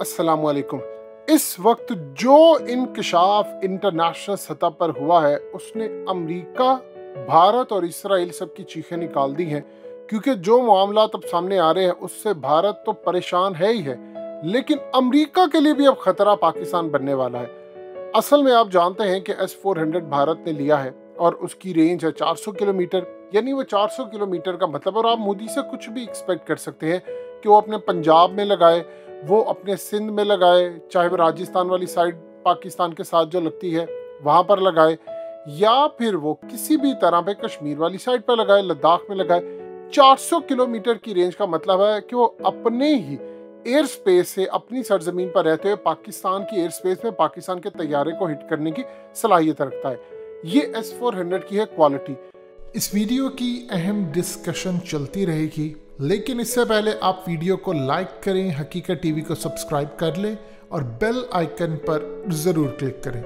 अस्सलाम वालेकुम इस वक्त जो इनकशाफ इंटरनेशनल सतह पर हुआ है, उसने अमेरिका, भारत और इसराइल सब की चीखें निकाल दी हैं, क्योंकि जो मामला अब सामने आ रहे हैं, उससे भारत तो परेशान है ही है। लेकिन अमेरिका के लिए भी अब खतरा पाकिस्तान बनने वाला है। असल में आप जानते हैं कि एस फोर हंड्रेड भारत ने लिया है, और उसकी रेंज है 400 किलोमीटर, यानी वो 400 किलोमीटर का मतलब और आप मोदी से कुछ भी एक्सपेक्ट कर सकते हैं। कि वो अपने पंजाब में लगाए, वो अपने सिंध में लगाए, चाहे वो राजस्थान वाली साइड पाकिस्तान के साथ जो लगती है, वहाँ पर लगाए, या फिर वो किसी भी तरह पे कश्मीर वाली साइड पर लगाए, लद्दाख में लगाए। 400 किलोमीटर की रेंज का मतलब है कि वो अपने ही एयर स्पेस से अपनी सरजमीन पर रहते हुए पाकिस्तान की एयर स्पेस में पाकिस्तान के तैयारे को हिट करने की सलाहियत रखता है। ये एस फोर हंड्रेड की है क्वालिटी इस वीडियो की अहम डिस्कशन चलती रहेगी। लेकिन इससे पहले आप वीडियो को लाइक करें, हकीकत टीवी को सब्सक्राइब कर लें और बेल आइकन पर ज़रूर क्लिक करें।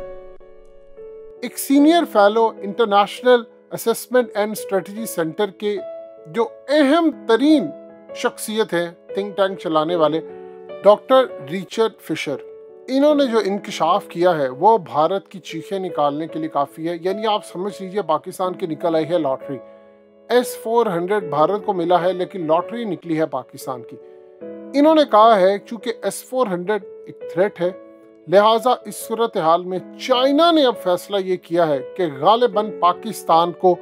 एक senior fellow international assessment and strategy centre के जो अहम तरीन शख्सियत हैं थिंक टैंक चलाने वाले, डॉक्टर रिचर्ड फिशर, इन्होंने जो इंकशाफ किया है, वो भारत की चीखें निकालने के लिए काफ़ी है। यानी आप समझ लीजिए, पाकिस्तान की निकल आई है lottery. S four hundred Bharat को मिला है, लेकिन लॉटरी निकली है पाकिस्तान की। इन्होंने कहा है, चूँकि एस फोर हंड्रेड एक थ्रेट है, लिहाजा इस सूरत हाल में चाइना ने अब फैसला ये किया है कि गालिबन पाकिस्तान को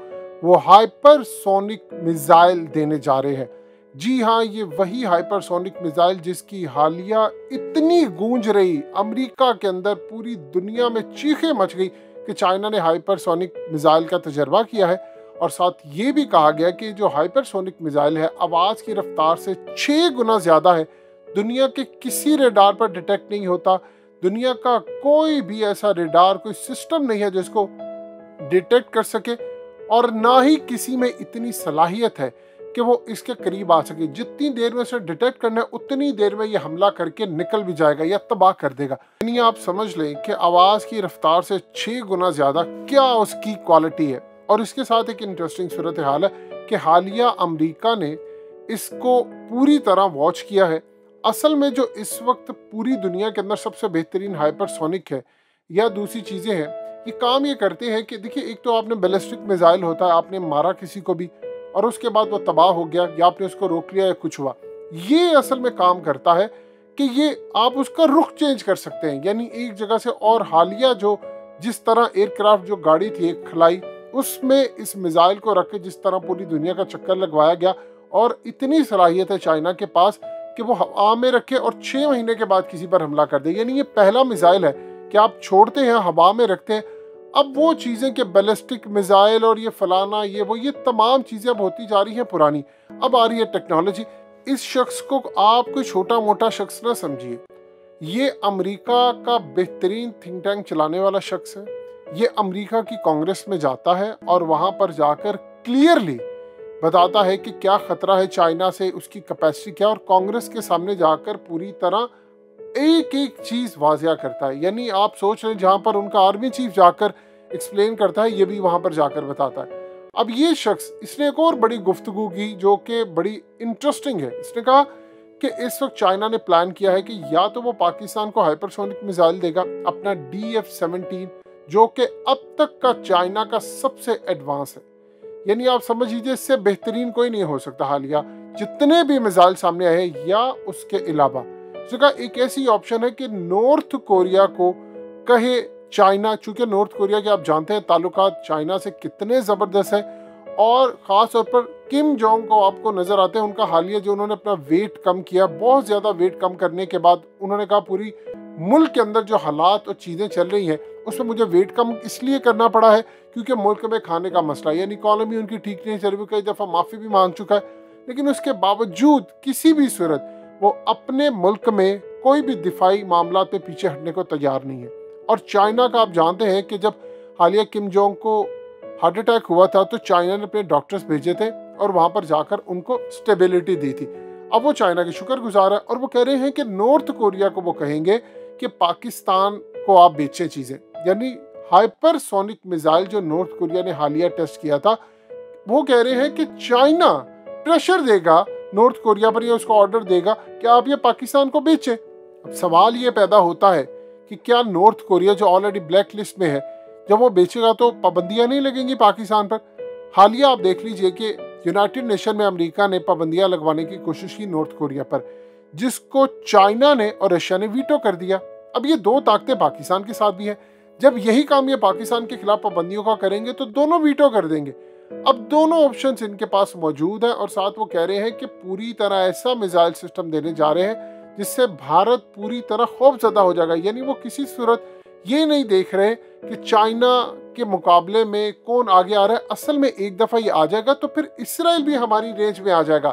वो हाइपरसोनिक मिसाइल देने जा रहे हैं। जी हाँ ये वही हाइपरसोनिक मिसाइल जिसकी हालिया इतनी गूंज रही, अमेरिका के अंदर पूरी दुनिया में चीखें मच गई कि चाइना ने हाइपरसोनिक मिसाइल का तजर्बा किया है। और साथ ये भी कहा गया कि जो हाइपरसोनिक मिसाइल है, आवाज़ की रफ्तार से छः गुना ज़्यादा है। दुनिया के किसी रेडार पर डिटेक्ट नहीं होता। दुनिया का कोई भी ऐसा रेडार कोई सिस्टम नहीं है जिसको डिटेक्ट कर सके। और ना ही किसी में इतनी सलाहियत है कि वो इसके करीब आ सके। जितनी देर में उसे डिटेक्ट करना है, उतनी देर में ये हमला करके निकल भी जाएगा, या तबाह कर देगा। यानी आप समझ लें कि आवाज़ की रफ्तार से छः गुना ज़्यादा क्या उसकी क्वालिटी है। और इसके साथ एक इंटरेस्टिंग सूरत हाल है कि हालिया अमरीका ने इसको पूरी तरह वॉच किया है। असल में जो इस वक्त पूरी दुनिया के अंदर सबसे बेहतरीन हाइपरसोनिक है, या दूसरी चीज़ें हैं, ये काम ये करते हैं कि देखिए, एक तो आपने बैलिस्टिक मिज़ाइल होता है, आपने मारा किसी को भी, और उसके बाद वो तबाह हो गया, या आपने उसको रोक लिया या कुछ हुआ। ये असल में काम करता है कि ये आप उसका रुख चेंज कर सकते हैं। यानी एक जगह से और हालिया जो, जिस तरह एयरक्राफ्ट जो गाड़ी थी, एक खलाई उसमें इस मिसाइल को रख के जिस तरह पूरी दुनिया का चक्कर लगवाया गया और इतनी सलाहियत है चाइना के पास कि वो हवा में रखे और छः महीने के बाद किसी पर हमला कर दे। यानी ये पहला मिसाइल है कि आप छोड़ते हैं, हवा में रखते हैं। अब वो चीज़ें कि बैलिस्टिक मिसाइल और ये फलाना, ये वो, ये तमाम चीज़ें अब होती जा रही हैं पुरानी। अब आ रही है टेक्नोलॉजी। इस शख्स को आप कोई छोटा मोटा शख्स ना समझिए। ये अमेरिका का बेहतरीन थिंक टैंक चलाने वाला शख्स है। ये अमेरिका की कांग्रेस में जाता है और वहाँ पर जाकर क्लियरली बताता है कि क्या खतरा है चाइना से, उसकी कैपेसिटी क्या और कांग्रेस के सामने जाकर पूरी तरह एक एक चीज़ वाजिया करता है। यानी आप सोच रहे हैं जहाँ पर उनका आर्मी चीफ जाकर एक्सप्लेन करता है, ये भी वहाँ पर जाकर बताता है। अब ये शख्स, इसने एक और बड़ी गुफ्तगु की जो कि बड़ी इंटरेस्टिंग है। इसने कहा कि इस वक्त चाइना ने प्लान किया है कि या तो वो पाकिस्तान को हाइपरसोनिक मिसाइल देगा, अपना डी एफ़ सेवनटीन जो कि अब तक का चाइना का सबसे एडवांस है। यानी आप समझ लीजिए, इससे बेहतरीन कोई नहीं हो सकता हालिया। जितने भी मिसाइल सामने आए या उसके अलावा। उसका एक ऐसी ऑप्शन है कि नॉर्थ कोरिया को कहे चाइना, चूँकि नॉर्थ कोरिया के आप जानते हैं, ताल्लुकात चाइना से कितने ज़बरदस्त है। और ख़ास तौर पर किम जोंग को आपको नज़र आते हैं, उनका हालिया जो उन्होंने अपना वेट कम किया, बहुत ज़्यादा वेट कम करने के बाद उन्होंने कहा, पूरी मुल्क के अंदर जो हालात और चीज़ें चल रही हैं उसमें मुझे वेट कम इसलिए करना पड़ा है क्योंकि मुल्क में खाने का मसला, यानी इकॉनमी उनकी ठीक नहीं चल रही कई दफ़ा माफ़ी भी मांग चुका है। लेकिन उसके बावजूद किसी भी सूरत, वो अपने मुल्क में कोई भी दिफाई मामला पे पीछे हटने को तैयार नहीं है। और चाइना का आप जानते हैं कि जब हालिया किम जोंग को हार्ट अटैक हुआ था तो चाइना ने अपने डॉक्टर्स भेजे थे और वहाँ पर जाकर उनको स्टेबिलिटी दी थी। अब वो चाइना के शुक्रगुजार है और वो कह रहे हैं कि नॉर्थ कोरिया को वो कहेंगे कि पाकिस्तान को आप बेचें चीज़ें। यानी हाइपरसोनिक मिसाइल जो नॉर्थ कोरिया ने हालिया टेस्ट किया था, वो कह रहे हैं कि चाइना प्रेशर देगा, नॉर्थ कोरिया पर उसको ऑर्डर देगा कि आप ये पाकिस्तान को बेचें? अब सवाल ये पैदा होता है कि क्या नॉर्थ कोरिया जो ऑलरेडी ब्लैक लिस्ट में है, जब वो बेचेगा तो पाबंदियाँ नहीं लगेंगी पाकिस्तान पर? हालिया आप देख लीजिए कि यूनाइटेड नेशन में अमेरिका ने पाबंदियाँ लगवाने की कोशिश की नॉर्थ कोरिया पर, जिसको चाइना ने और रशिया ने वीटो कर दिया। अब ये दो ताकतें पाकिस्तान के साथ भी हैं। जब यही काम ये पाकिस्तान के खिलाफ पाबंदियों का करेंगे तो दोनों वीटो कर देंगे। अब दोनों ऑप्शंस इनके पास मौजूद है और साथ वो कह रहे हैं कि पूरी तरह ऐसा मिसाइल सिस्टम देने जा रहे हैं, जिससे भारत पूरी तरह खौफ खौफजदा हो जाएगा। यानी वो किसी सूरत ये नहीं देख रहे कि चाइना के मुकाबले में कौन आगे आ रहा है। असल में एक दफ़ा ये आ जाएगा तो फिर इसराइल भी हमारी रेंज में आ जाएगा।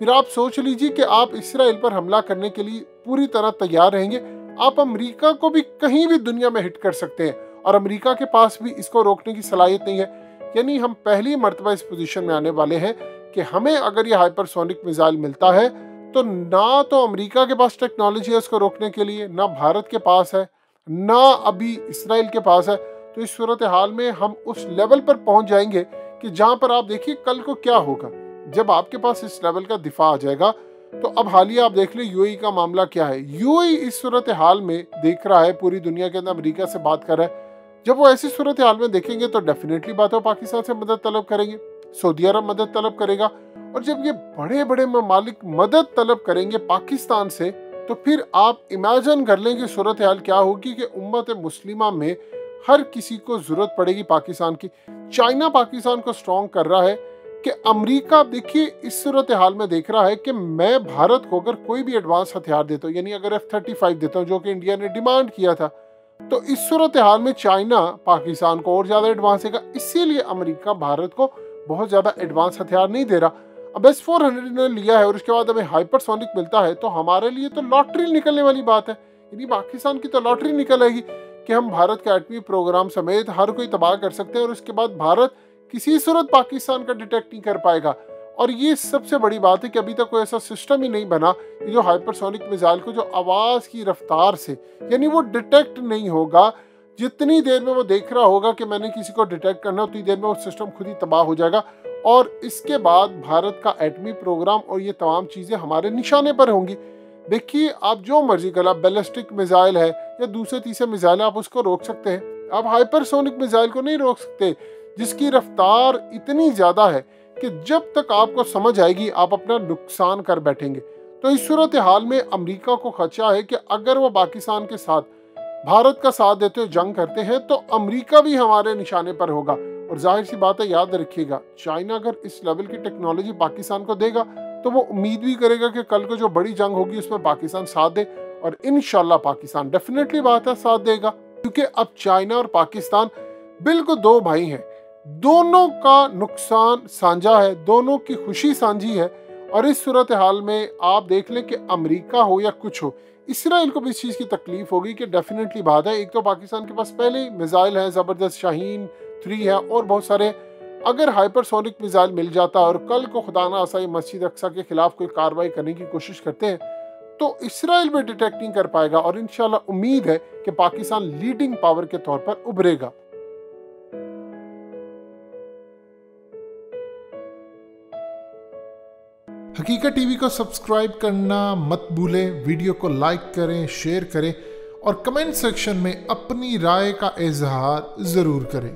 फिर आप सोच लीजिए कि आप इसराइल पर हमला करने के लिए पूरी तरह तैयार रहेंगे। आप अमेरिका को भी कहीं भी दुनिया में हिट कर सकते हैं। और अमेरिका के पास भी इसको रोकने की सलाहियत नहीं है। यानी हम पहली मरतबा इस पोजीशन में आने वाले हैं कि हमें अगर ये हाइपरसोनिक मिसाइल मिलता है तो ना तो अमेरिका के पास टेक्नोलॉजी है उसको रोकने के लिए, ना भारत के पास है, ना अभी इसराइल के पास है। तो इस सूरत हाल में हम उस लेवल पर पहुँच जाएँगे कि जहाँ पर आप देखिए कल को क्या होगा। जब आपके पास इस लेवल का दिफा आ जाएगा तो अब हालिया आप देख ले यूएई का मामला क्या है? यूएई इस सूरत हाल में देख रहा है, पूरी दुनिया के अंदर अमेरिका से बात कर रहा है। जब वो ऐसी सूरत हाल में देखेंगे तो डेफिनेटली बात है पाकिस्तान से मदद तलब करेंगे। सऊदी अरब मदद तलब करेगा। और जब ये बड़े बड़े ममालिक मदद तलब करेंगे पाकिस्तान से तो फिर आप इमेजन कर लें कि सूरत हाल क्या होगी कि उम्मत मुस्लिमा में हर किसी को ज़रूरत पड़ेगी पाकिस्तान की। चाइना पाकिस्तान को स्ट्रॉन्ग कर रहा है। कि अमेरिका देखिए, इस सूरत हाल में देख रहा है कि मैं भारत को अगर कोई भी एडवांस हथियार देता हूँ, यानी अगर एफ़ थर्टी फाइव देता हूँ, जो कि इंडिया ने डिमांड किया था तो इस सूरत हाल में चाइना पाकिस्तान को और ज़्यादा एडवांस देगा। इसीलिए अमेरिका भारत को बहुत ज़्यादा एडवांस हथियार नहीं दे रहा। अब एस फोर हंड्रेड ने लिया है और उसके बाद हमें हाइपरसोनिक मिलता है तो हमारे लिए तो लॉटरी निकलने वाली बात है। यानी पाकिस्तान की तो लॉटरी निकलेगी कि हम भारत के एटमी प्रोग्राम समेत हर कोई तबाह कर सकते हैं और उसके बाद भारत किसी सूरत पाकिस्तान का डिटेक्ट नहीं कर पाएगा। और ये सबसे बड़ी बात है कि अभी तक कोई ऐसा सिस्टम ही नहीं बना कि जो हाइपरसोनिक मिसाइल को जो आवाज़ की रफ्तार से, यानी वो डिटेक्ट नहीं होगा। जितनी देर में वो देख रहा होगा कि मैंने किसी को डिटेक्ट करना उतनी देर में वो सिस्टम खुद ही तबाह हो जाएगा। और इसके बाद भारत का एटमी प्रोग्राम और ये तमाम चीज़ें हमारे निशाने पर होंगी। देखिए, आप जो मर्ज़ी कर बैलिस्टिक मिसाइल है या दूसरे तीसरे मिसाइल आप उसको रोक सकते हैं। आप हाइपरसोनिक मिसाइल को नहीं रोक सकते। जिसकी रफ्तार इतनी ज़्यादा है कि जब तक आपको समझ आएगी, आप अपना नुकसान कर बैठेंगे। तो इस सूरत हाल में अमेरिका को खदशा है कि अगर वो पाकिस्तान के साथ भारत का साथ देते हुए जंग करते हैं तो अमेरिका भी हमारे निशाने पर होगा। और ज़ाहिर सी बात है, याद रखिएगा, चाइना अगर इस लेवल की टेक्नोलॉजी पाकिस्तान को देगा तो वो उम्मीद भी करेगा कि कल को जो बड़ी जंग होगी, उसमें पाकिस्तान साथ दे और इन पाकिस्तान डेफिनेटली बात है साथ देगा। क्योंकि अब चाइना और पाकिस्तान बिल्कुल दो भाई हैं। दोनों का नुकसान साझा है, दोनों की खुशी साझी है। और इस सूरत हाल में आप देख लें कि अमेरिका हो या कुछ हो, इसराइल को भी इस चीज़ की तकलीफ़ होगी कि डेफिनेटली बात है। एक तो पाकिस्तान के पास पहले ही मिज़ाइल है, ज़बरदस्त शाहीन थ्री है और बहुत सारे। अगर हाइपरसोनिक मिज़ाइल मिल जाता और कल को खुदा ना आसा मस्जिद अक्सा के खिलाफ कोई कार्रवाई करने की कोशिश करते हैं तो इसराइल भी डिटेक्ट नहीं कर पाएगा। और इनशाला उम्मीद है कि पाकिस्तान लीडिंग पावर के तौर पर उभरेगा। हकीकत टीवी को सब्सक्राइब करना मत भूलें, वीडियो को लाइक करें, शेयर करें और कमेंट सेक्शन में अपनी राय का इजहार ज़रूर करें।